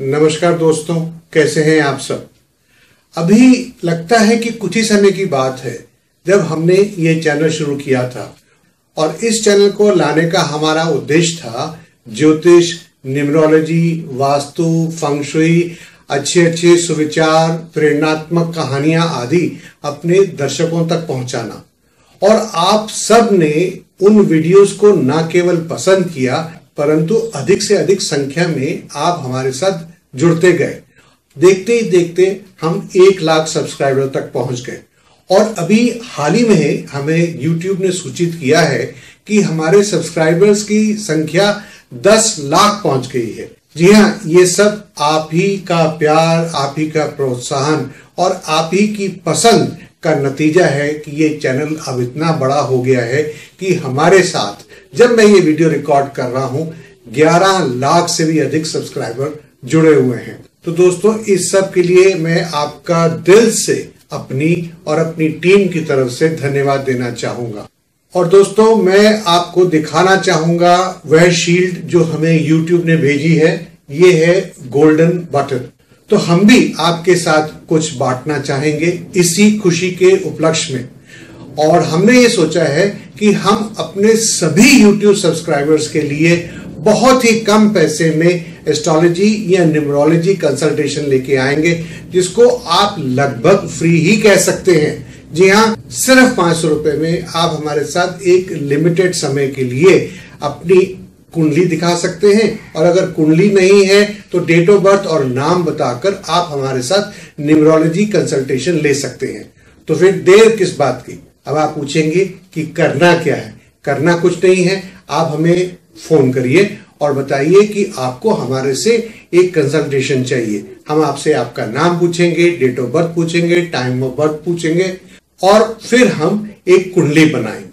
नमस्कार दोस्तों, कैसे हैं आप सब? अभी लगता है कि कुछ ही समय की बात है जब हमने ये चैनल शुरू किया था और इस चैनल को लाने का हमारा उद्देश्य था ज्योतिष न्यूमरोलॉजी वास्तु फंगशुई अच्छे अच्छे सुविचार, प्रेरणात्मक कहानियाँ आदि अपने दर्शकों तक पहुंचाना। और आप सबने उन वीडियोस को न केवल पसंद किया परंतु अधिक से अधिक संख्या में आप हमारे साथ जुड़ते गए। देखते ही देखते हम एक लाख सब्सक्राइबर तक पहुँच गए। और अभी हाल ही में हमें YouTube ने सूचित किया है कि हमारे सब्सक्राइबर्स की संख्या 10 लाख पहुँच गई है। जी हाँ ये सब आप ही का प्यार, आप ही का प्रोत्साहन और आप ही की पसंद का नतीजा है कि ये चैनल अब इतना बड़ा हो गया है कि हमारे साथ, जब मैं ये वीडियो रिकॉर्ड कर रहा हूँ 11 लाख से भी अधिक सब्सक्राइबर जुड़े हुए हैं। तो दोस्तों, इस सब के लिए मैं आपका दिल से अपनी और अपनी टीम की तरफ़ से धन्यवाद देना चाहूँगा। और दोस्तों, मैं आपको दिखाना चाहूँगा वह शील्ड जो हमें YouTube ने भेजी है। ये है गोल्डन बटन तो हम भी आपके साथ कुछ बांटना चाहेंगे इसी खुशी के उपलक्ष्य में। और हमने ये सोचा है कि हम अपने सभी YouTube सब्सक्राइबर्स के लिए बहुत ही कम पैसे में एस्ट्रोलॉजी या न्यूमरोलॉजी कंसल्टेशन लेके आएँगे, जिसको आप लगभग फ्री ही कह सकते हैं। जी हाँ सिर्फ़ पाँच सौ रुपए में आप हमारे साथ एक लिमिटेड समय के लिए अपनी कुंडली दिखा सकते हैं। और अगर कुंडली नहीं है तो डेट ऑफ़ बर्थ और नाम बताकर आप हमारे साथ न्यूमरोलॉजी कंसल्टेशन ले सकते हैं। तो फिर देर किस बात की? अब आप पूछेंगे कि करना क्या है। करना कुछ नहीं है। आप हमें फ़ोन करिए और बताइए कि आपको हमारे से एक कंसल्टेशन चाहिए। हम आपसे आपका नाम पूछेंगे डेट ऑफ़ बर्थ पूछेंगे टाइम ऑफ़ बर्थ पूछेंगे और फिर हम एक कुंडली बनाएँगे।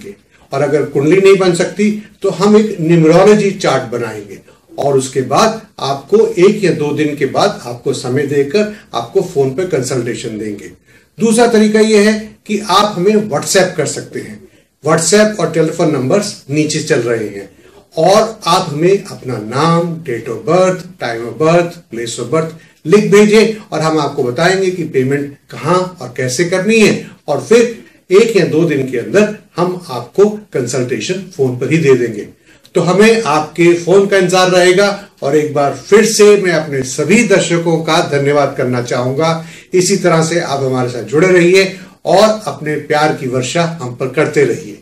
और अगर कुंडली नहीं बन सकती तो हम एक न्यूमरोलॉजी चार्ट बनाएँगे। और उसके बाद आपको एक या दो दिन के बाद आपको समय देकर आपको फ़ोन पे कंसल्टेशन देंगे। दूसरा तरीका यह है कि आप हमें व्हाट्सएप कर सकते हैं। व्हाट्सएप और टेलीफोन नंबर्स नीचे चल रहे हैं। और आप हमें अपना नाम, date of birth, time of birth, place of birth लिख भेजें और हम आपको बताएँगे कि पेमेंट कहाँ और कैसे करनी है। और फिर एक या दो दिन के अंदर हम आपको कंसल्टेशन फ़ोन पर ही दे देंगे। तो हमें आपके फ़ोन का इंतज़ार रहेगा और एक बार फिर से मैं अपने सभी दर्शकों का धन्यवाद करना चाहूँगा। इसी तरह से आप हमारे साथ जुड़े रहिए और अपने प्यार की वर्षा हम पर करते रहिए।